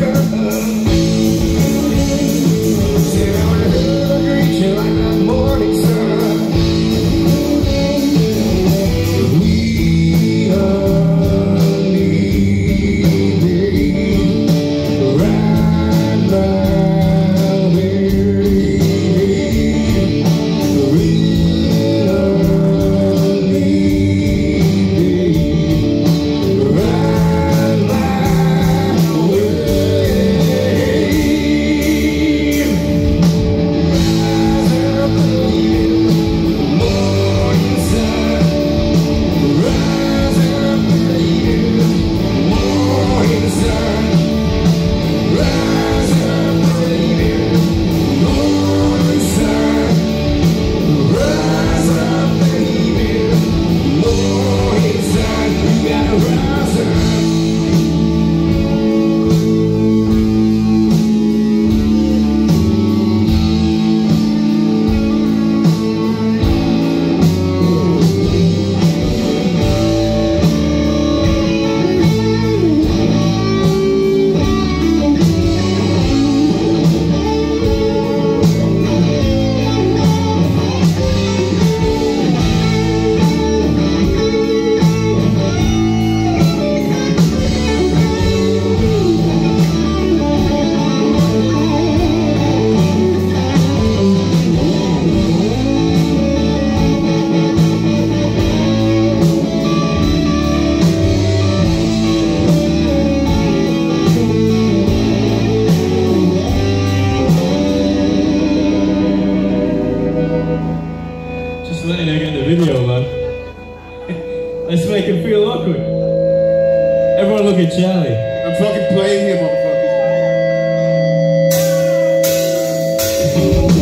girl Let's make him feel awkward. Everyone look at Charlie. I'm fucking playing here, motherfucker.